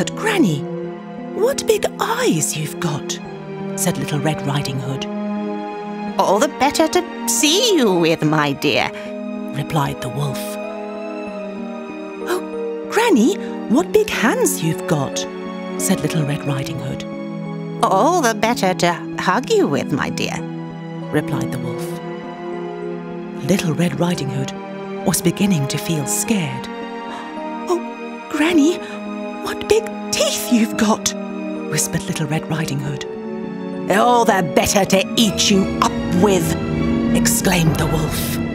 But, Granny, what big eyes you've got, said Little Red Riding Hood. All the better to see you with, my dear, replied the wolf. Oh, Granny, what big hands you've got, said Little Red Riding Hood. All the better to hug you with, my dear, replied the wolf. Little Red Riding Hood was beginning to feel scared. Oh, Granny, what big teeth you've got, whispered Little Red Riding Hood. All the better to eat you up with, exclaimed the wolf.